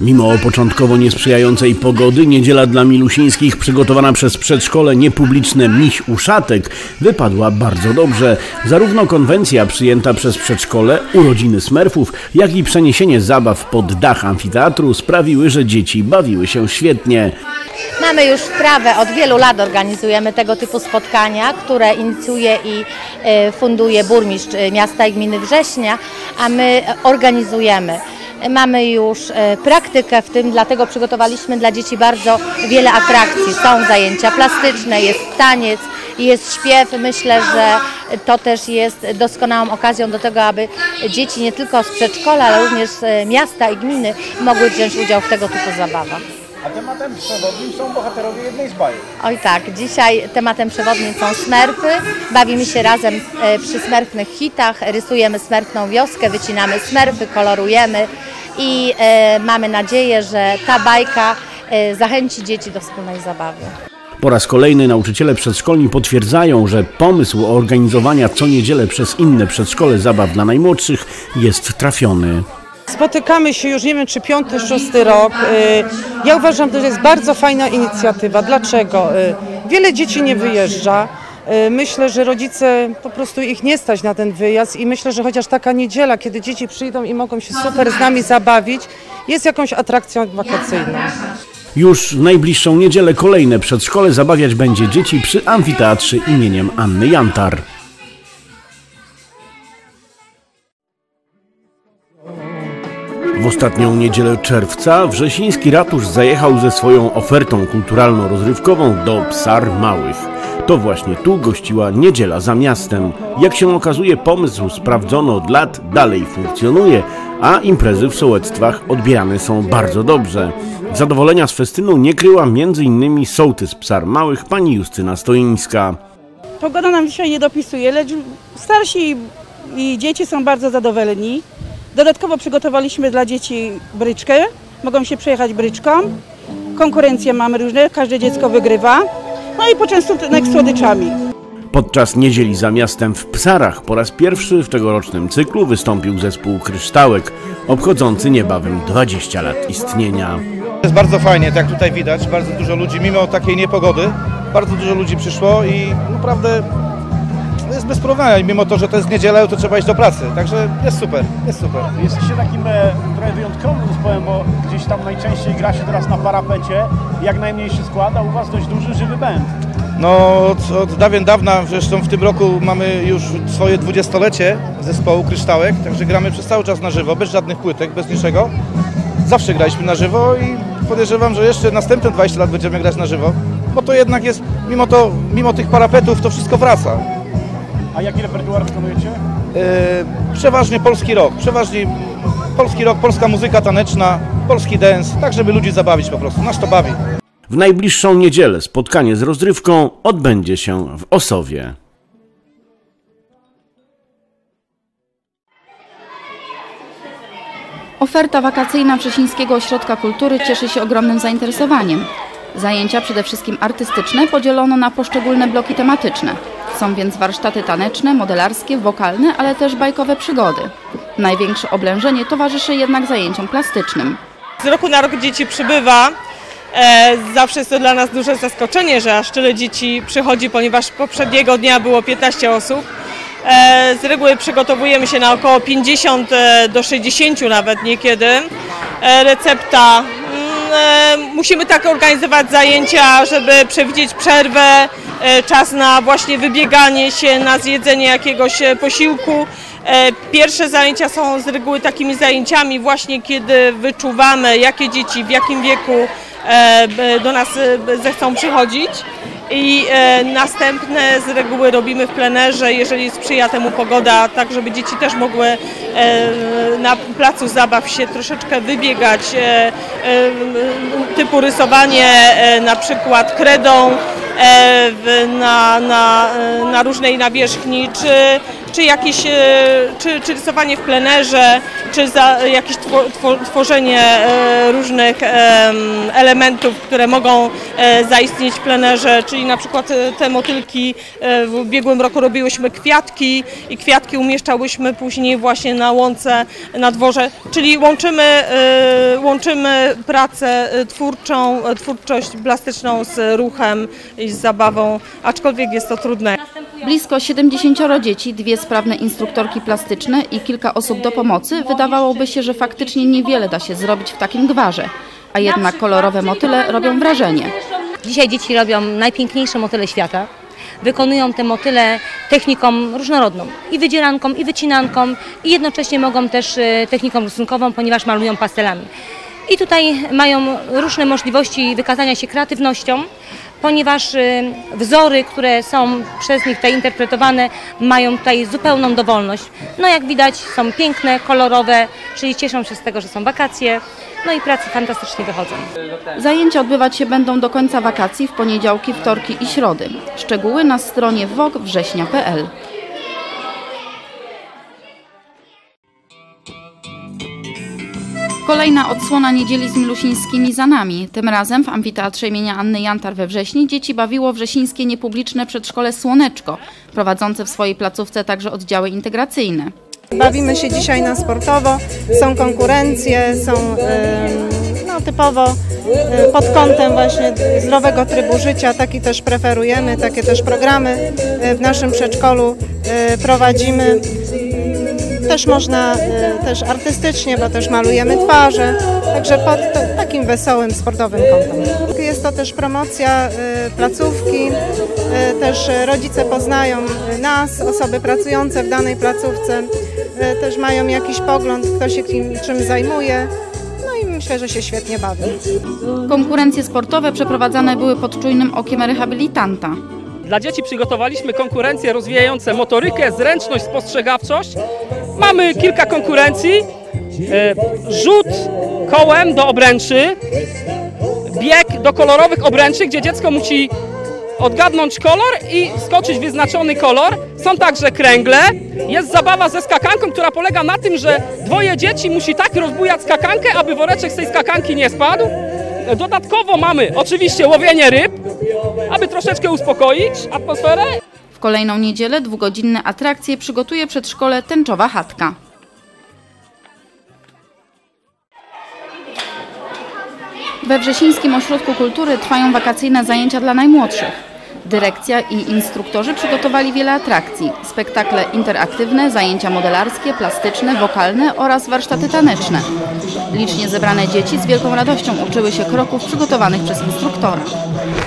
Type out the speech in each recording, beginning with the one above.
Mimo początkowo niesprzyjającej pogody, niedziela dla Milusińskich przygotowana przez przedszkole niepubliczne Miś Uszatek wypadła bardzo dobrze. Zarówno konwencja przyjęta przez przedszkole, urodziny smerfów, jak i przeniesienie zabaw pod dach amfiteatru sprawiły, że dzieci bawiły się świetnie. Mamy już wprawę, od wielu lat organizujemy tego typu spotkania, które inicjuje i e, funduje burmistrz e, miasta i gminy Września, a my organizujemy. Mamy już e, praktykę w tym, dlatego przygotowaliśmy dla dzieci bardzo wiele atrakcji. Są zajęcia plastyczne, jest taniec, jest śpiew. Myślę, że to też jest doskonałą okazją do tego, aby dzieci nie tylko z przedszkola, ale również z e, miasta i gminy mogły wziąć udział w tego typu zabawach. A tematem przewodnim są bohaterowie jednej z bajek. Oj tak, dzisiaj tematem przewodnim są smerfy. Bawimy się razem e, przy smerfnych hitach, rysujemy smerfną wioskę, wycinamy smerfy, kolorujemy i e, mamy nadzieję, że ta bajka e, zachęci dzieci do wspólnej zabawy. Po raz kolejny nauczyciele przedszkolni potwierdzają, że pomysł organizowania co niedzielę przez inne przedszkole zabaw dla najmłodszych jest trafiony. Spotykamy się już nie wiem czy piąty, szósty rok. Y, Ja uważam, że to jest bardzo fajna inicjatywa. Dlaczego? Y, Wiele dzieci nie wyjeżdża. Y, Myślę, że rodzice po prostu ich nie stać na ten wyjazd i myślę, że chociaż taka niedziela, kiedy dzieci przyjdą i mogą się super z nami zabawić, jest jakąś atrakcją wakacyjną. Już w najbliższą niedzielę kolejne przedszkole zabawiać będzie dzieci przy amfiteatrze imieniem Anny Jantar. W ostatnią niedzielę czerwca wrzesiński ratusz zajechał ze swoją ofertą kulturalno-rozrywkową do Psar Małych. To właśnie tu gościła niedziela za miastem. Jak się okazuje, pomysł sprawdzony od lat dalej funkcjonuje, a imprezy w sołectwach odbierane są bardzo dobrze. Zadowolenia z festynu nie kryła m.in. sołtys Psar Małych pani Justyna Stoińska. Pogoda nam dzisiaj nie dopisuje, lecz starsi i dzieci są bardzo zadowoleni. Dodatkowo przygotowaliśmy dla dzieci bryczkę. Mogą się przejechać bryczką. Konkurencje mamy różne, każde dziecko wygrywa. No i poczęstunek słodyczami. Podczas niedzieli za miastem w Psarach po raz pierwszy w tegorocznym cyklu wystąpił zespół Kryształek, obchodzący niebawem 20 lat istnienia. Jest bardzo fajnie, tak jak tutaj widać, bardzo dużo ludzi, mimo takiej niepogody, bardzo dużo ludzi przyszło i naprawdę no jest bez porównania. I mimo to, że to jest niedziela, to trzeba iść do pracy. Także jest super, jest super. Jesteście takim e, trochę wyjątkowym zespołem, bo gdzieś tam najczęściej gra się teraz na parapecie. Jak najmniej się składa, u Was dość duży, żywy band. No od, od dawien dawna, zresztą w tym roku mamy już swoje dwudziestolecie zespołu Kryształek, także gramy przez cały czas na żywo, bez żadnych płytek, bez niczego. Zawsze graliśmy na żywo i podejrzewam, że jeszcze następne 20 lat będziemy grać na żywo, bo to jednak jest, mimo, to, mimo tych parapetów, to wszystko wraca. A jaki repertuar wykonujecie? Yy, przeważnie polski rock, przeważnie polski rock, polska muzyka taneczna, polski dance, tak żeby ludzi zabawić po prostu, nas to bawi. W najbliższą niedzielę spotkanie z rozrywką odbędzie się w Osowie. Oferta wakacyjna Wrzesińskiego Ośrodka Kultury cieszy się ogromnym zainteresowaniem. Zajęcia przede wszystkim artystyczne podzielono na poszczególne bloki tematyczne. Są więc warsztaty taneczne, modelarskie, wokalne, ale też bajkowe przygody. Największe oblężenie towarzyszy jednak zajęciom plastycznym. Z roku na rok dzieci przybywa. E, zawsze jest to dla nas duże zaskoczenie, że aż tyle dzieci przychodzi, ponieważ poprzedniego dnia było 15 osób. E, z reguły przygotowujemy się na około 50 e, do 60 nawet niekiedy. Recepta. E, Musimy tak organizować zajęcia, żeby przewidzieć przerwę, e, czas na właśnie wybieganie się, na zjedzenie jakiegoś e, posiłku. Pierwsze zajęcia są z reguły takimi zajęciami właśnie, kiedy wyczuwamy, jakie dzieci w jakim wieku do nas zechcą przychodzić. I e, następne z reguły robimy w plenerze, jeżeli sprzyja temu pogoda, tak żeby dzieci też mogły e, na placu zabaw się troszeczkę wybiegać, e, typu rysowanie na przykład kredą na, na, na różnej nawierzchni, czy, czy jakieś, e, czy, czy rysowanie w plenerze, czy jakieś two, two, tworzenie e, różnych em, elementów, które mogą e, zaistnieć w plenerze, czyli na przykład te motylki w ubiegłym roku robiłyśmy kwiatki i kwiatki umieszczałyśmy później właśnie na łące na dworze, czyli łączymy, łączymy pracę twórczą, twórczość plastyczną z ruchem i z zabawą, aczkolwiek jest to trudne. Blisko 70 dzieci, dwie sprawne instruktorki plastyczne i kilka osób do pomocy wydawałoby się, że faktycznie niewiele da się zrobić w takim gwarze, a jednak kolorowe motyle robią wrażenie. Dzisiaj dzieci robią najpiękniejsze motyle świata. Wykonują te motyle techniką różnorodną, i wydzieranką, i wycinanką, i jednocześnie mogą też e, techniką rysunkową, ponieważ malują pastelami. I tutaj mają różne możliwości wykazania się kreatywnością, ponieważ e, wzory, które są przez nich tutaj interpretowane, mają tutaj zupełną dowolność. No jak widać są piękne, kolorowe, czyli cieszą się z tego, że są wakacje, no i prace fantastycznie wychodzą. Zajęcia odbywać się będą do końca wakacji w poniedziałki, wtorki i środy. Szczegóły na stronie wogwrześnia.pl. Kolejna odsłona niedzieli z Milusińskimi za nami. Tym razem w amfiteatrze imienia Anny Jantar we Wrześni dzieci bawiło wrzesińskie niepubliczne przedszkole Słoneczko, prowadzące w swojej placówce także oddziały integracyjne. Bawimy się dzisiaj na sportowo, są konkurencje, są no, typowo e, pod kątem właśnie zdrowego trybu życia, taki też preferujemy, takie też programy e, w naszym przedszkolu e, prowadzimy. Też można e, też artystycznie, bo też malujemy twarze, także pod takim wesołym, sportowym kątem. Jest to też promocja e, placówki, e, też rodzice poznają nas, osoby pracujące w danej placówce, też mają jakiś pogląd, kto się kim, czym zajmuje. No i myślę, że się świetnie bawią. Konkurencje sportowe przeprowadzane były pod czujnym okiem rehabilitanta. Dla dzieci przygotowaliśmy konkurencje rozwijające motorykę, zręczność, spostrzegawczość. Mamy kilka konkurencji. E, Rzut kołem do obręczy, bieg do kolorowych obręczy, gdzie dziecko musi odgadnąć kolor i skoczyć wyznaczony kolor. Są także kręgle. Jest zabawa ze skakanką, która polega na tym, że dwoje dzieci musi tak rozbujać skakankę, aby woreczek z tej skakanki nie spadł. Dodatkowo mamy oczywiście łowienie ryb, aby troszeczkę uspokoić atmosferę. Kolejną niedzielę dwugodzinne atrakcje przygotuje przedszkole Tęczowa Chatka. We Wrzesińskim Ośrodku Kultury trwają wakacyjne zajęcia dla najmłodszych. Dyrekcja i instruktorzy przygotowali wiele atrakcji. Spektakle interaktywne, zajęcia modelarskie, plastyczne, wokalne oraz warsztaty taneczne. Licznie zebrane dzieci z wielką radością uczyły się kroków przygotowanych przez instruktora.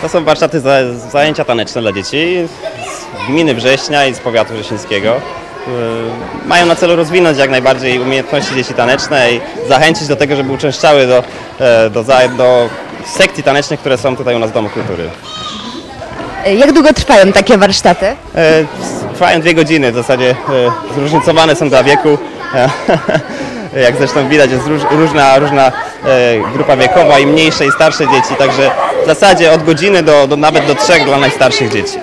To są warsztaty, za- zajęcia taneczne dla dzieci gminy Września i z powiatu wrześnińskiego. Yy, Mają na celu rozwinąć jak najbardziej umiejętności dzieci taneczne i zachęcić do tego, żeby uczęszczały do, e, do, do sekcji tanecznych, które są tutaj u nas w Domu Kultury. Jak długo trwają takie warsztaty? E, Trwają dwie godziny, w zasadzie e, zróżnicowane są dla wieku. E, Jak zresztą widać, jest róż, różna, różna e, grupa wiekowa i mniejsze i starsze dzieci, także w zasadzie od godziny do, do nawet do trzech dla najstarszych dzieci.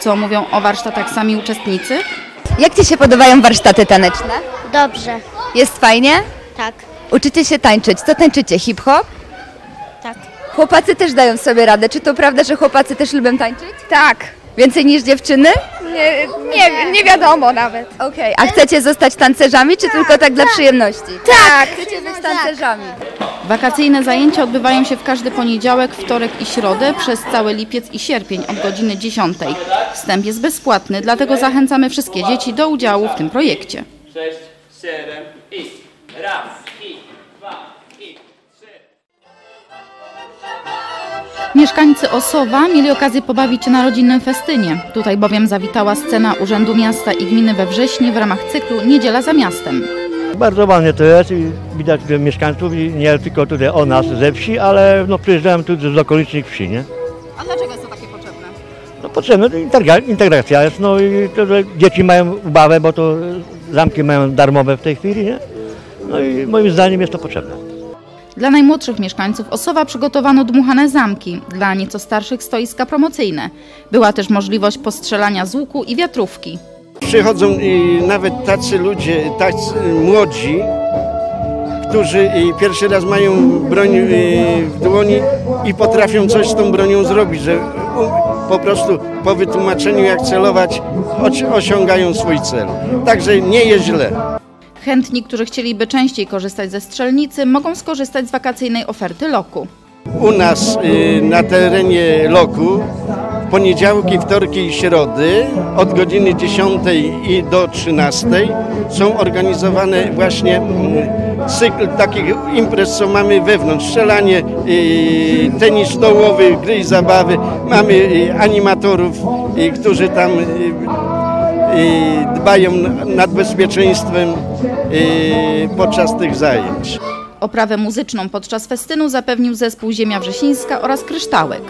Co mówią o warsztatach sami uczestnicy? Jak Ci się podobają warsztaty taneczne? Dobrze, Jest fajnie? tak, Uczycie się tańczyć. Co tańczycie? Hip-hop? tak. Chłopacy też dają sobie radę. Czy to prawda, że chłopacy też lubią tańczyć? Tak. Więcej niż dziewczyny? Nie, nie, nie wiadomo nawet. Okej. A chcecie zostać tancerzami, czy tylko tak dla przyjemności? Tak. Chcecie być tancerzami. Wakacyjne zajęcia odbywają się w każdy poniedziałek, wtorek i środę przez cały lipiec i sierpień od godziny 10. Wstęp jest bezpłatny, dlatego zachęcamy wszystkie dzieci do udziału w tym projekcie. Sześć, siedem i raz, i Mieszkańcy Osowa mieli okazję pobawić się na rodzinnym festynie. Tutaj bowiem zawitała scena Urzędu Miasta i Gminy we wrześniu w ramach cyklu Niedziela za miastem. Bardzo ładnie to jest i widać tutaj mieszkańców i nie tylko tutaj o nas ze wsi, ale no przyjeżdżałem tu z okolicznych wsi, nie? A dlaczego jest to takie potrzebne? No potrzebne, integracja jest, no i to, że dzieci mają ubawę, bo to zamki mają darmowe w tej chwili, nie? No i moim zdaniem jest to potrzebne. Dla najmłodszych mieszkańców Osowa przygotowano dmuchane zamki, dla nieco starszych stoiska promocyjne. Była też możliwość postrzelania z łuku i wiatrówki. Przychodzą nawet tacy ludzie, tacy młodzi, którzy pierwszy raz mają broń y, w dłoni i potrafią coś z tą bronią zrobić, że po prostu po wytłumaczeniu jak celować osiągają swój cel. Także nie jest źle. Chętni, którzy chcieliby częściej korzystać ze strzelnicy, mogą skorzystać z wakacyjnej oferty loku. U nas y, na terenie loku w poniedziałki, wtorki i środy od godziny 10 i do 13 są organizowane właśnie mm, cykl takich imprez, co mamy wewnątrz. Strzelanie, y, tenis stołowy, gry i zabawy. Mamy y, animatorów, którzy tam dbają nad bezpieczeństwem podczas tych zajęć. Oprawę muzyczną podczas festynu zapewnił zespół Ziemia Wrzesińska oraz Kryształek.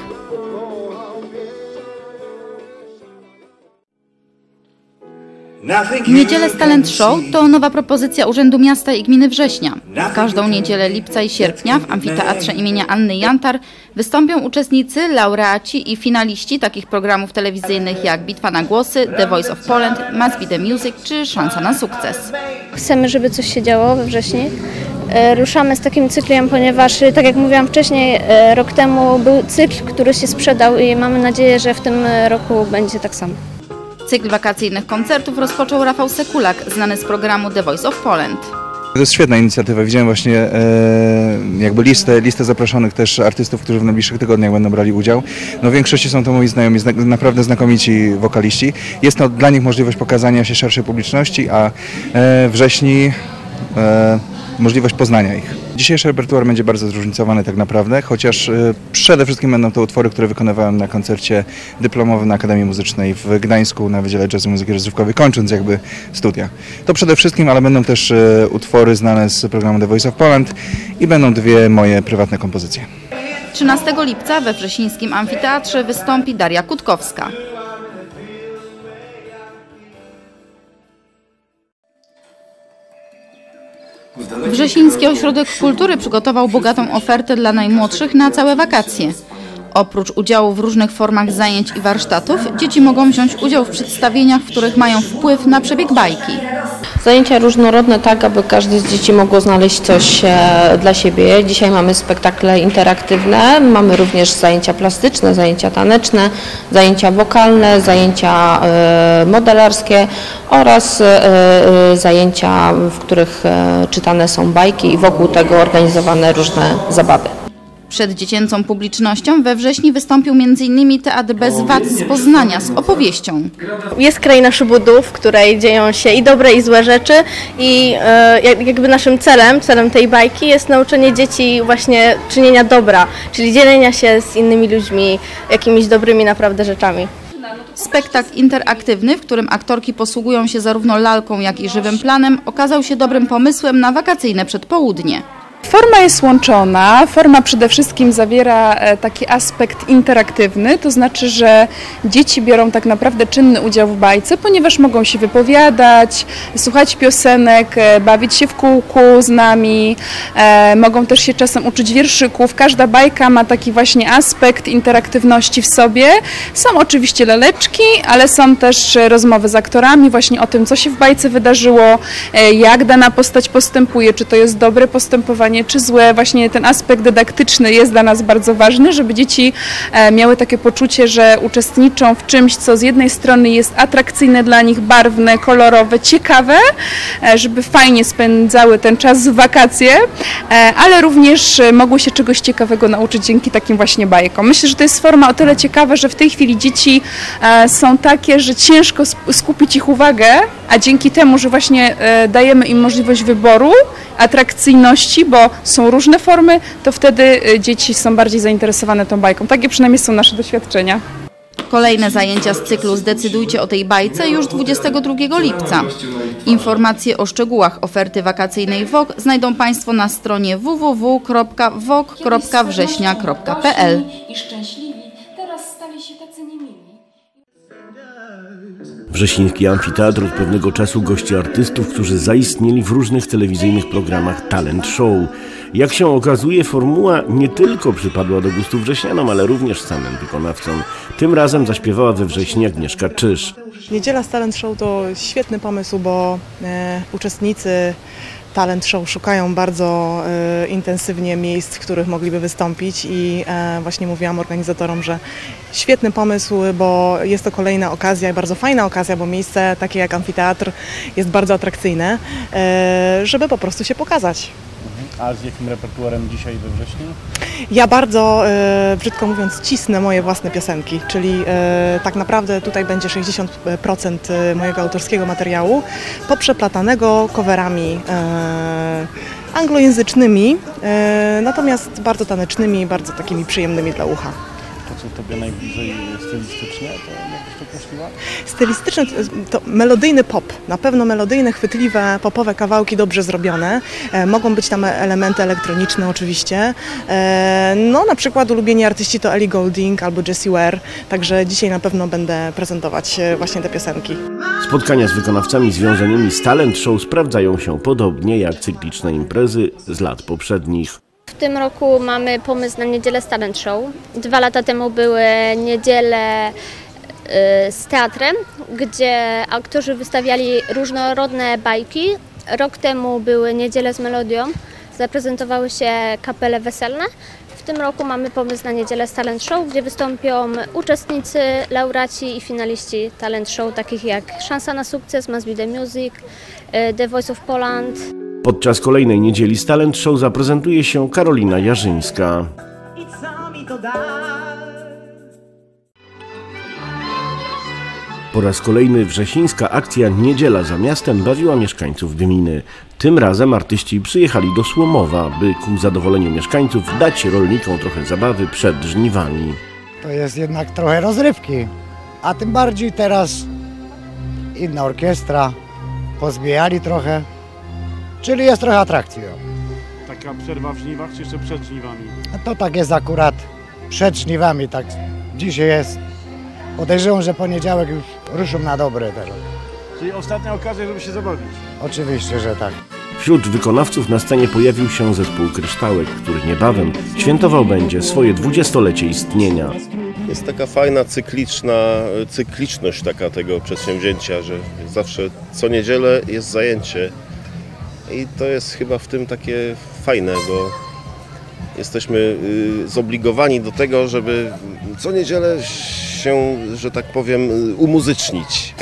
Niedzielę z Talent Show to nowa propozycja Urzędu Miasta i Gminy Września. Każdą niedzielę lipca i sierpnia w amfiteatrze imienia Anny Jantar wystąpią uczestnicy, laureaci i finaliści takich programów telewizyjnych jak Bitwa na głosy, The Voice of Poland, Must Be The Music czy Szansa na sukces. Chcemy, żeby coś się działo we wrześniu. E, Ruszamy z takim cyklem, ponieważ, e, tak jak mówiłam wcześniej, e, rok temu był cykl, który się sprzedał i mamy nadzieję, że w tym roku będzie tak samo. Cykl wakacyjnych koncertów rozpoczął Rafał Sekulak, znany z programu The Voice of Poland. To jest świetna inicjatywa. Widziałem właśnie e, jakby listę, listę zaproszonych też artystów, którzy w najbliższych tygodniach będą brali udział. No w większości są to moi znajomi, zna, naprawdę znakomici wokaliści. Jest to dla nich możliwość pokazania się szerszej publiczności, a e, wrześni e, możliwość poznania ich. Dzisiejszy repertuar będzie bardzo zróżnicowany tak naprawdę, chociaż e, przede wszystkim będą to utwory, które wykonywałem na koncercie dyplomowym na Akademii Muzycznej w Gdańsku na Wydziale Jazzu Muzyki Rozrywkowej, kończąc jakby studia. To przede wszystkim, ale będą też e, utwory znane z programu The Voice of Poland i będą dwie moje prywatne kompozycje. 13 lipca we Wrzesińskim Amfiteatrze wystąpi Daria Kutkowska. Wrzesiński Ośrodek Kultury przygotował bogatą ofertę dla najmłodszych na całe wakacje. Oprócz udziału w różnych formach zajęć i warsztatów, dzieci mogą wziąć udział w przedstawieniach, w których mają wpływ na przebieg bajki. Zajęcia różnorodne, tak aby każde z dzieci mogło znaleźć coś e, dla siebie. Dzisiaj mamy spektakle interaktywne, mamy również zajęcia plastyczne, zajęcia taneczne, zajęcia wokalne, zajęcia e, modelarskie oraz e, zajęcia, w których czytane są bajki i wokół tego organizowane różne zabawy. Przed dziecięcą publicznością we wrześniu wystąpił m.in. Teatr Bez Wad z Poznania z opowieścią. Jest kraina szubudów, w której dzieją się i dobre i złe rzeczy i e, jak- jakby naszym celem, celem tej bajki jest nauczenie dzieci właśnie czynienia dobra, czyli dzielenia się z innymi ludźmi jakimiś dobrymi naprawdę rzeczami. Spektakl interaktywny, w którym aktorki posługują się zarówno lalką, jak i żywym planem, okazał się dobrym pomysłem na wakacyjne przedpołudnie. Forma jest łączona. Forma przede wszystkim zawiera e, taki aspekt interaktywny, to znaczy, że dzieci biorą tak naprawdę czynny udział w bajce, ponieważ mogą się wypowiadać, słuchać piosenek, e, bawić się w kółku z nami, e, mogą też się czasem uczyć wierszyków. Każda bajka ma taki właśnie aspekt interaktywności w sobie. Są oczywiście laleczki, ale są też rozmowy z aktorami właśnie o tym, co się w bajce wydarzyło, jak dana postać postępuje, czy to jest dobre postępowanie, czy złe. Właśnie ten aspekt dydaktyczny jest dla nas bardzo ważny, żeby dzieci e, miały takie poczucie, że uczestniczą w czymś, co z jednej strony jest atrakcyjne dla nich, barwne, kolorowe, ciekawe, e, żeby fajnie spędzały ten czas w wakacje, e, ale również mogły się czegoś ciekawego nauczyć dzięki takim właśnie bajkom. Myślę, że to jest forma o tyle ciekawa, że w tej chwili dzieci są takie, że ciężko skupić ich uwagę, a dzięki temu, że właśnie dajemy im możliwość wyboru, atrakcyjności, bo są różne formy, to wtedy e, dzieci są bardziej zainteresowane tą bajką. Takie przynajmniej są nasze doświadczenia. Kolejne zajęcia z cyklu Zdecydujcie o tej bajce już 22 lipca. Informacje o szczegółach oferty wakacyjnej WOK znajdą Państwo na stronie www.wok.września.pl. Wrzesiński Amfiteatr od pewnego czasu gości artystów, którzy zaistnieli w różnych telewizyjnych programach Talent Show. Jak się okazuje, formuła nie tylko przypadła do gustu wrześnianom, ale również samym wykonawcom. Tym razem zaśpiewała we wrześniu Agnieszka Czyż. Niedziela z Talent Show to świetny pomysł, bo e, uczestnicy Talent Show szukają bardzo e, intensywnie miejsc, w których mogliby wystąpić i e, właśnie mówiłam organizatorom, że świetny pomysł, bo jest to kolejna okazja i bardzo fajna okazja, bo miejsce takie jak amfiteatr jest bardzo atrakcyjne, e, żeby po prostu się pokazać. A z jakim repertuarem dzisiaj we wrześniu? Ja bardzo, e, brzydko mówiąc, cisnę moje własne piosenki, czyli e, tak naprawdę tutaj będzie 60% mojego autorskiego materiału, poprzeplatanego coverami e, anglojęzycznymi, e, natomiast bardzo tanecznymi, bardzo takimi przyjemnymi dla ucha. To co Tobie najbliżej stylistycznie, to określiła? Stylistyczne to melodyjny pop, na pewno melodyjne, chwytliwe, popowe kawałki dobrze zrobione. E, mogą być tam elementy elektroniczne oczywiście. E, no na przykład ulubieni artyści to Ellie Goulding albo Jessie Ware, także dzisiaj na pewno będę prezentować e, właśnie te piosenki. Spotkania z wykonawcami związanymi z Talent Show sprawdzają się podobnie jak cykliczne imprezy z lat poprzednich. W tym roku mamy pomysł na niedzielę z talent show. Dwa lata temu były niedziele y, z teatrem, gdzie aktorzy wystawiali różnorodne bajki. Rok temu były niedziele z melodią, zaprezentowały się kapele weselne. W tym roku mamy pomysł na niedzielę z talent show, gdzie wystąpią uczestnicy, laureaci i finaliści talent show, takich jak Szansa na sukces, Must Be The Music, y, The Voice of Poland. Podczas kolejnej niedzieli z Talent Show zaprezentuje się Karolina Jarzyńska. Po raz kolejny wrzesińska akcja Niedziela za miastem bawiła mieszkańców gminy. Tym razem artyści przyjechali do Słomowa, by ku zadowoleniu mieszkańców dać rolnikom trochę zabawy przed żniwami. To jest jednak trochę rozrywki, a tym bardziej teraz inna orkiestra, pozbijali trochę, czyli jest trochę atrakcji. Taka przerwa w żniwach, czy jeszcze przed żniwami? A to tak jest akurat przed żniwami, tak dzisiaj jest. Podejrzewam, że poniedziałek już ruszą na dobre teraz. Czyli ostatnia okazja, żeby się zabawić. Oczywiście, że tak. Wśród wykonawców na scenie pojawił się zespół Kryształek, który niebawem świętował będzie swoje dwudziestolecie istnienia. Jest taka fajna cykliczna, cykliczność taka tego przedsięwzięcia, że zawsze co niedzielę jest zajęcie i to jest chyba w tym takie fajne, bo jesteśmy y, zobligowani do tego, żeby co niedzielę się, że tak powiem, umuzycznić.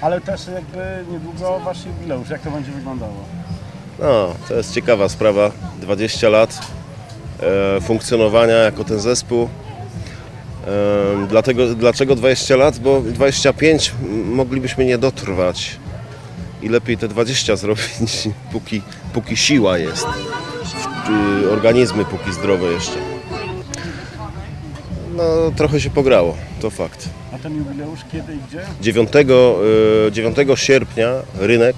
Ale też jakby niedługo Wasz jubileusz, jak to będzie wyglądało? No, to jest ciekawa sprawa. 20 lat e, funkcjonowania jako ten zespół. E, dlatego, dlaczego 20 lat? Bo 25 moglibyśmy nie dotrwać. I lepiej te 20 zrobić, póki, póki siła jest. Y, organizmy póki zdrowe jeszcze. No, trochę się pograło, to fakt. A ten jubileusz kiedy i gdzie? 9, y, 9 sierpnia rynek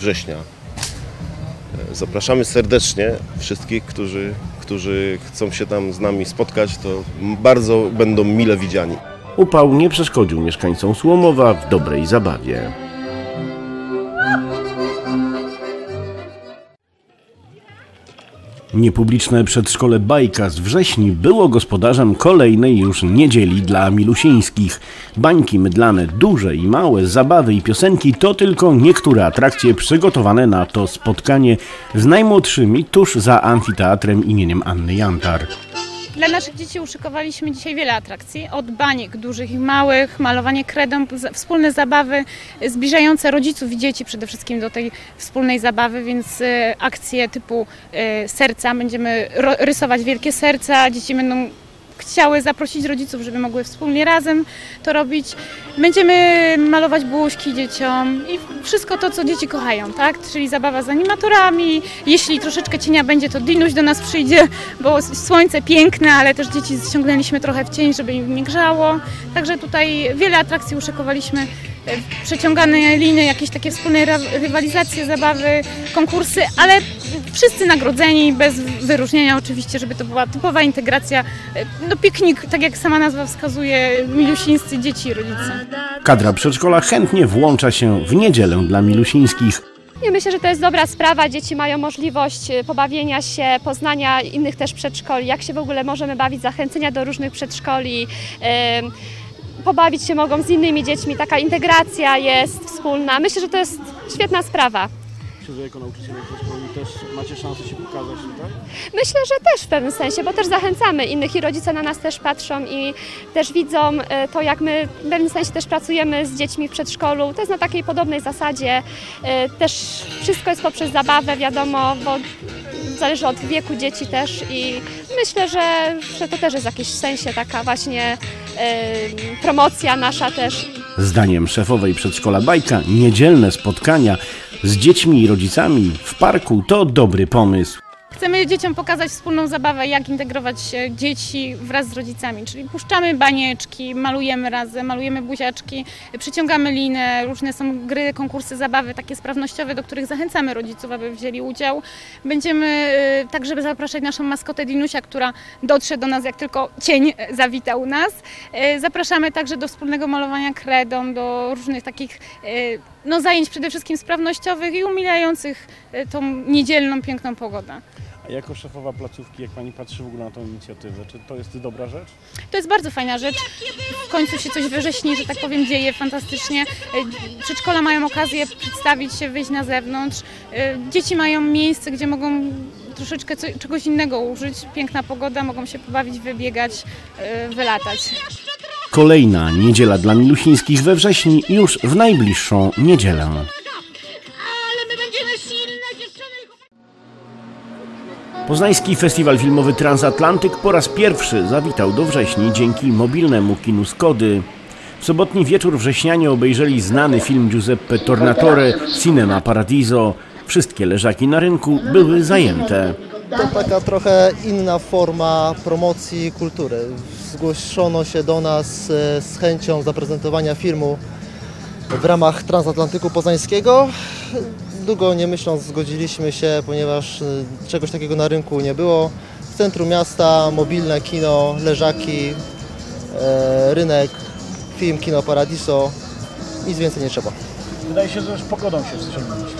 września. E, Zapraszamy serdecznie wszystkich, którzy, którzy chcą się tam z nami spotkać, to bardzo będą mile widziani. Upał nie przeszkodził mieszkańcom Słomowa w dobrej zabawie. Niepubliczne przedszkole Bajka z wrześni było gospodarzem kolejnej już niedzieli dla milusińskich. Bańki mydlane, duże i małe, zabawy i piosenki to tylko niektóre atrakcje przygotowane na to spotkanie z najmłodszymi tuż za amfiteatrem imieniem Anny Jantar. Dla naszych dzieci uszykowaliśmy dzisiaj wiele atrakcji, od baniek dużych i małych, malowanie kredą, wspólne zabawy zbliżające rodziców i dzieci przede wszystkim do tej wspólnej zabawy, więc e, akcje typu e, serca, będziemy rysować wielkie serca, dzieci będą chciały zaprosić rodziców, żeby mogły wspólnie razem to robić. Będziemy malować buźki dzieciom i wszystko to, co dzieci kochają, tak? Czyli zabawa z animatorami. Jeśli troszeczkę cienia będzie, to Dinuś do nas przyjdzie, bo słońce piękne, ale też dzieci ściągnęliśmy trochę w cień, żeby im nie grzało. Także tutaj wiele atrakcji uszykowaliśmy przeciągane liny, jakieś takie wspólne rywalizacje, zabawy, konkursy, ale wszyscy nagrodzeni, bez wyróżnienia oczywiście, żeby to była typowa integracja. E, No piknik, tak jak sama nazwa wskazuje, milusińscy dzieci i rodzice. Kadra przedszkola chętnie włącza się w niedzielę dla milusińskich. I myślę, że to jest dobra sprawa. Dzieci mają możliwość e, pobawienia się, poznania innych też przedszkoli, jak się w ogóle możemy bawić, zachęcenia do różnych przedszkoli. em, Pobawić się mogą z innymi dziećmi, taka integracja jest wspólna. Myślę, że to jest świetna sprawa. Myślę, że jako nauczyciele też macie szansę się pokazać tutaj. Myślę, że też w pewnym sensie, bo też zachęcamy innych i rodzice na nas też patrzą i też widzą e, to, jak my w pewnym sensie też pracujemy z dziećmi w przedszkolu. To jest na takiej podobnej zasadzie. E, Też wszystko jest poprzez zabawę, wiadomo, bo zależy od wieku dzieci też i myślę, że, że to też jest w jakimś sensie taka właśnie e, promocja nasza też. Zdaniem szefowej przedszkola Bajka, niedzielne spotkania z dziećmi i rodzicami w parku to dobry pomysł. Chcemy dzieciom pokazać wspólną zabawę, jak integrować e, dzieci wraz z rodzicami, czyli puszczamy banieczki, malujemy razem, malujemy buziaczki, przyciągamy linę, różne są gry, konkursy, zabawy takie sprawnościowe, do których zachęcamy rodziców, aby wzięli udział. Będziemy e, także zapraszać naszą maskotę Dinusia, która dotrze do nas, jak tylko cień e, zawitał nas. Zapraszamy także do wspólnego malowania kredą, do różnych takich no, zajęć przede wszystkim sprawnościowych i umilających tą niedzielną, piękną pogodę. Jako szefowa placówki, jak Pani patrzy w ogóle na tą inicjatywę, czy to jest dobra rzecz? To jest bardzo fajna rzecz. W końcu się coś wyrześni, że tak powiem, dzieje fantastycznie. E, Przedszkola mają okazję przedstawić się, wyjść na zewnątrz. E, Dzieci mają miejsce, gdzie mogą troszeczkę co, czegoś innego użyć. Piękna pogoda, mogą się pobawić, wybiegać, e, wylatać. Kolejna niedziela dla milusińskich we wrześniu już w najbliższą niedzielę. Poznański Festiwal Filmowy Transatlantyk po raz pierwszy zawitał do wrześni dzięki mobilnemu kinu Skody. W sobotni wieczór wrześnianie obejrzeli znany film Giuseppe Tornatore Cinema Paradiso. Wszystkie leżaki na rynku były zajęte. To taka trochę inna forma promocji kultury. Zgłoszono się do nas e, z chęcią zaprezentowania filmu w ramach Transatlantyku Poznańskiego. Długo nie myśląc zgodziliśmy się, ponieważ e, czegoś takiego na rynku nie było. W centrum miasta mobilne kino, leżaki, e, rynek, film Kino Paradiso. Nic więcej nie trzeba. Wydaje się, że już pogodą się wstrzymaliście.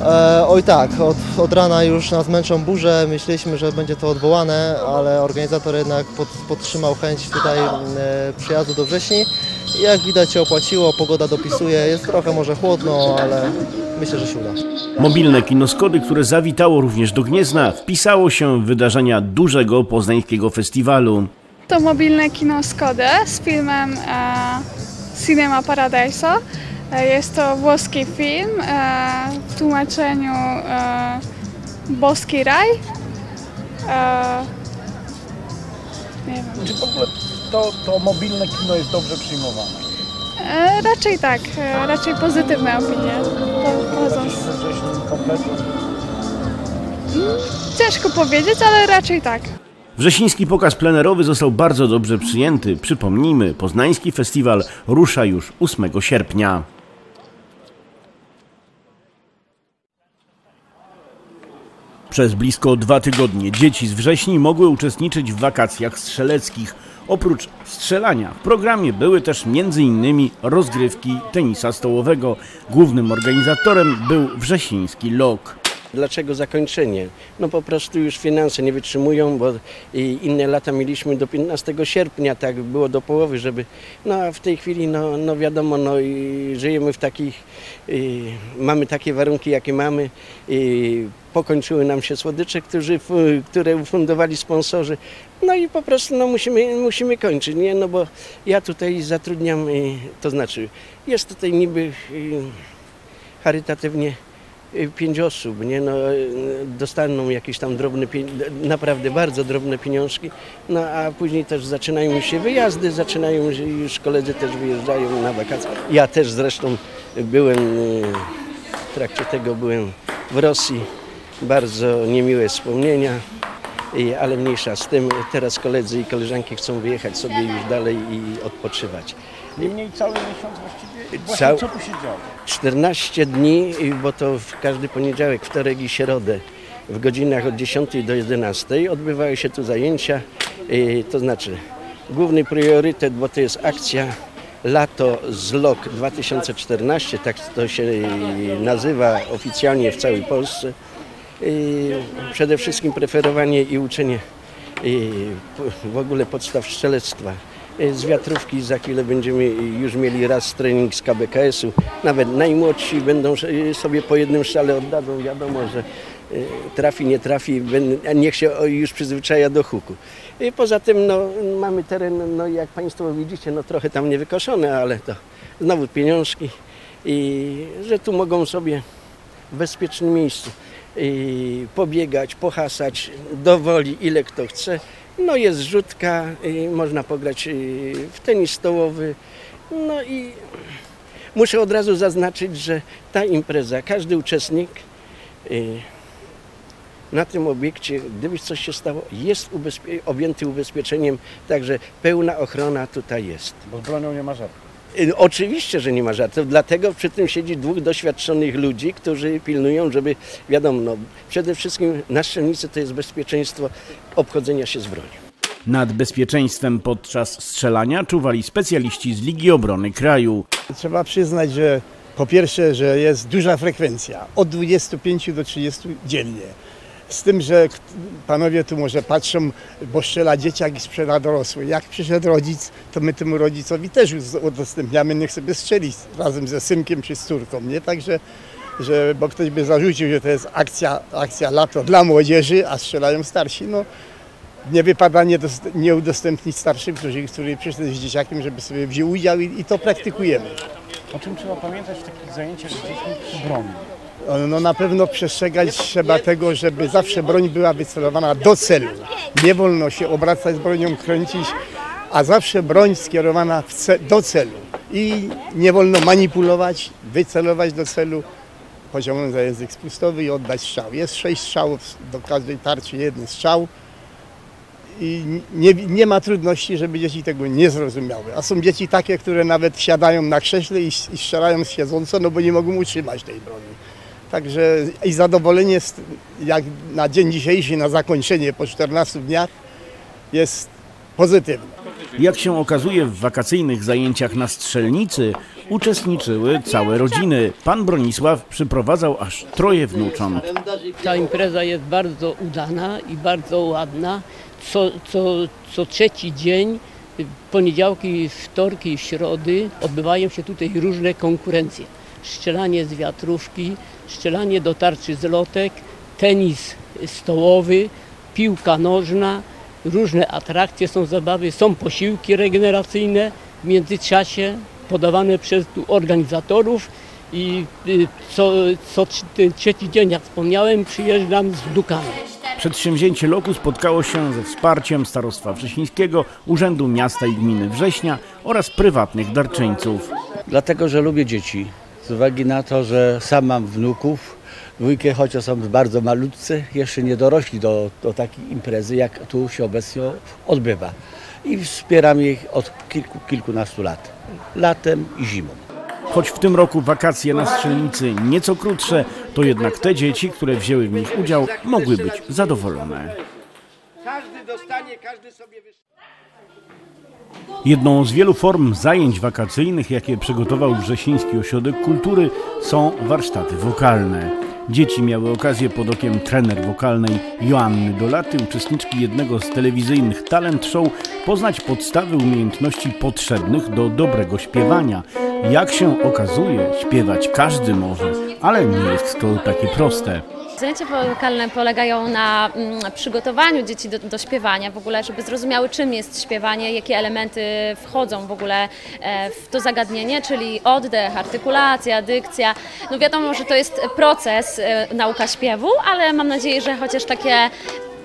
E, oj tak, od, od rana już nas męczą burze, myśleliśmy, że będzie to odwołane, ale organizator jednak pod, podtrzymał chęć tutaj e, przyjazdu do wrześni. I jak widać się opłaciło, pogoda dopisuje, jest trochę może chłodno, ale myślę, że się uda. Mobilne kino Skody, które zawitało również do Gniezna, wpisało się w wydarzenia dużego poznańskiego festiwalu. To mobilne kino Skody z filmem e, Cinema Paradiso. E, Jest to włoski film e, w tłumaczeniu e, Boski Raj. Nie wiem. Czy w ogóle to, to mobilne kino jest dobrze przyjmowane? Raczej tak, raczej pozytywne opinie pochodzą z... Kompletnie? Ciężko powiedzieć, ale raczej tak. Wrzesiński pokaz plenerowy został bardzo dobrze przyjęty. Przypomnijmy, poznański festiwal rusza już 8 sierpnia. Przez blisko dwa tygodnie dzieci z wrześni mogły uczestniczyć w wakacjach strzeleckich. Oprócz strzelania w programie były też m.in. rozgrywki tenisa stołowego. Głównym organizatorem był wrzesiński LOK. Dlaczego zakończenie? No po prostu już finanse nie wytrzymują, bo inne lata mieliśmy do 15 sierpnia, tak było do połowy, żeby. No a w tej chwili, no, no wiadomo, no i żyjemy w takich, i mamy takie warunki, jakie mamy. I pokończyły nam się słodycze, którzy, które ufundowali sponsorzy. No i po prostu no, musimy, musimy kończyć, nie? No bo ja tutaj zatrudniam, y, to znaczy jest tutaj niby y, charytatywnie y, pięć osób, nie? No, dostaną jakieś tam drobne, naprawdę bardzo drobne pieniążki, no a później też zaczynają się wyjazdy, zaczynają się, już koledzy też wyjeżdżają na wakacje. Ja też zresztą byłem, w trakcie tego byłem w Rosji, bardzo niemiłe wspomnienia, ale mniejsza z tym, teraz koledzy i koleżanki chcą wyjechać sobie już dalej i odpoczywać. Niemniej cały miesiąc właściwie Właśnie, Cał- co tu się działo? 14 dni, bo to w każdy poniedziałek, wtorek i środę w godzinach od 10 do 11 odbywały się tu zajęcia, to znaczy główny priorytet, bo to jest akcja Lato z LOK 2014, tak to się nazywa oficjalnie w całej Polsce. Y, Przede wszystkim preferowanie i uczenie y, w ogóle podstaw strzelectwa. Y, Z wiatrówki za chwilę będziemy już mieli raz trening z KBKS-u. Nawet najmłodsi będą sobie po jednym szale oddadzą. Wiadomo, że trafi, nie trafi, niech się już przyzwyczaja do huku. I poza tym no, mamy teren, no, jak Państwo widzicie, no, trochę tam niewykoszony, ale to znowu pieniążki i że tu mogą sobie w bezpiecznym miejscu pobiegać, pohasać dowoli ile kto chce. No jest rzutka, można pograć y, w tenis stołowy. No i muszę od razu zaznaczyć, że ta impreza, każdy uczestnik y, na tym obiekcie, gdyby coś się stało, jest ubezpie- objęty ubezpieczeniem, także pełna ochrona tutaj jest. Bo z bronią nie ma żartu. Y, Oczywiście, że nie ma żartów, dlatego przy tym siedzi dwóch doświadczonych ludzi, którzy pilnują, żeby, wiadomo, no, przede wszystkim na strzelnicy to jest bezpieczeństwo obchodzenia się z bronią. Nad bezpieczeństwem podczas strzelania czuwali specjaliści z Ligi Obrony Kraju. Trzeba przyznać, że po pierwsze, że jest duża frekwencja, od 25 do 30 dziennie. Z tym, że panowie tu może patrzą, bo strzela dzieciak i strzela dorosły. Jak przyszedł rodzic, to my temu rodzicowi też udostępniamy, niech sobie strzeli razem ze synkiem czy z córką, nie? Także, że, bo ktoś by zarzucił, że to jest akcja, akcja lato dla młodzieży, a strzelają starsi. No, nie wypada nie, nie udostępnić starszym, którzy, którzy przyszli z dzieciakiem, żeby sobie wziął udział i, i to praktykujemy. O czym trzeba pamiętać w takich zajęciach z dziećmi przy broni? No na pewno przestrzegać trzeba tego, żeby zawsze broń była wycelowana do celu. Nie wolno się obracać z bronią, kręcić, a zawsze broń skierowana do celu. I nie wolno manipulować, wycelować do celu, pociągnąć za język spustowy i oddać strzał. Jest sześć strzałów, do każdej tarczy jeden strzał i nie, nie ma trudności, żeby dzieci tego nie zrozumiały. A są dzieci takie, które nawet siadają na krześle i, i strzelają siedząco, no bo nie mogą utrzymać tej broni. Także i zadowolenie jest, jak na dzień dzisiejszy, na zakończenie po 14 dniach jest pozytywne. Jak się okazuje, w wakacyjnych zajęciach na strzelnicy uczestniczyły całe rodziny. Pan Bronisław przyprowadzał aż troje wnucząt. Ta impreza jest bardzo udana i bardzo ładna. Co, co, co trzeci dzień, poniedziałki, wtorki i środy odbywają się tutaj różne konkurencje. Strzelanie z wiatrówki, strzelanie do tarczy z lotek, tenis stołowy, piłka nożna, różne atrakcje, są zabawy, są posiłki regeneracyjne w międzyczasie podawane przez tu organizatorów i y, co, co tr- trzeci dzień, jak wspomniałem, przyjeżdżam z wnukami. Przedsięwzięcie Loku spotkało się ze wsparciem Starostwa Wrzesińskiego, Urzędu Miasta i Gminy Września oraz prywatnych darczyńców. Dlatego, że lubię dzieci. Z uwagi na to, że sam mam wnuków, dwójkę, chociaż są bardzo malutcy, jeszcze nie dorośli do, do takiej imprezy, jak tu się obecnie odbywa. I wspieram ich od kilku, kilkunastu lat. Latem i zimą. Choć w tym roku wakacje na strzelnicy nieco krótsze, to jednak te dzieci, które wzięły w nich udział, mogły być zadowolone. Każdy dostanie, każdy sobie Jedną z wielu form zajęć wakacyjnych, jakie przygotował Wrzesiński Ośrodek Kultury, są warsztaty wokalne. Dzieci miały okazję pod okiem trener wokalnej Joanny Dolaty, uczestniczki jednego z telewizyjnych talent show, poznać podstawy umiejętności potrzebnych do dobrego śpiewania. Jak się okazuje, śpiewać każdy może, ale nie jest to takie proste. Zajęcia wokalne polegają na mm, przygotowaniu dzieci do, do śpiewania, w ogóle, żeby zrozumiały, czym jest śpiewanie, jakie elementy wchodzą w ogóle e, w to zagadnienie, czyli oddech, artykulacja, dykcja. No wiadomo, że to jest proces, e, nauka śpiewu, ale mam nadzieję, że chociaż takie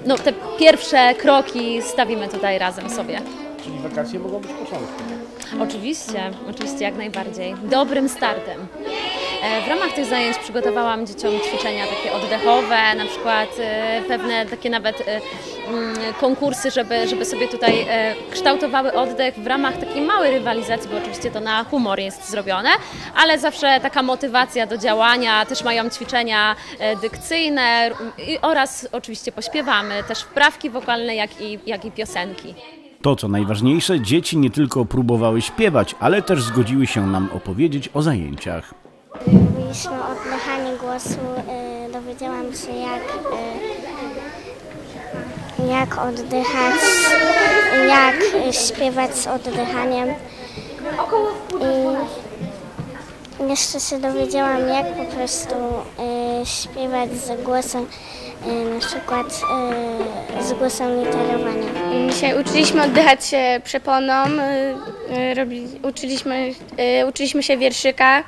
no, te pierwsze kroki stawimy tutaj razem sobie. Czyli wakacje mogą być początkiem. Oczywiście, oczywiście jak najbardziej. Dobrym startem. E, W ramach tych zajęć przygotowałam dzieciom ćwiczenia takie oddechowe, na przykład e, pewne takie nawet e, mm, konkursy, żeby, żeby sobie tutaj kształtowały oddech w ramach takiej małej rywalizacji, bo oczywiście to na humor jest zrobione, ale zawsze taka motywacja do działania, też mają ćwiczenia dykcyjne oraz oczywiście pośpiewamy, też wprawki wokalne, jak i, jak i piosenki. To co najważniejsze, dzieci nie tylko próbowały śpiewać, ale też zgodziły się nam opowiedzieć o zajęciach. Mieliśmy oddychanie głosu, y, dowiedziałam się jak, y, jak oddychać, jak śpiewać z oddychaniem. I jeszcze się dowiedziałam jak po prostu y, śpiewać z głosem, na przykład y, z głosem literowania. Dzisiaj uczyliśmy oddychać się przeponą, y, robili, uczyliśmy, uczyliśmy się wierszyka,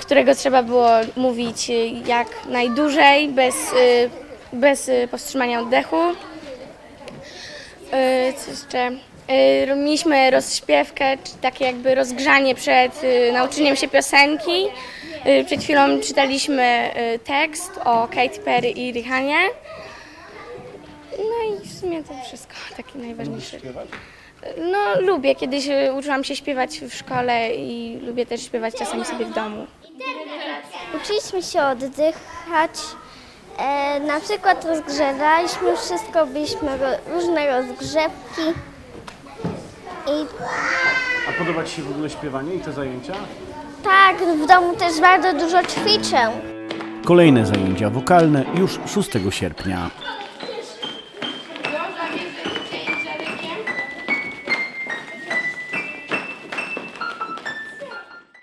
którego trzeba było mówić jak najdłużej, bez, bez powstrzymania oddechu. Co jeszcze? Mieliśmy rozśpiewkę, czy takie jakby rozgrzanie przed nauczeniem się piosenki. Y, Przed chwilą czytaliśmy y, tekst o Katy Perry i Rihanie. No i w sumie to wszystko, takie najważniejsze. No lubię, kiedyś y, uczyłam się śpiewać w szkole i lubię też śpiewać czasami sobie w domu. Uczyliśmy się oddychać, e, na przykład rozgrzewaliśmy wszystko, byliśmy ro, różne rozgrzewki. I A podoba Ci się w ogóle śpiewanie i te zajęcia? Tak, w domu też bardzo dużo ćwiczę. Kolejne zajęcia wokalne już 6 sierpnia.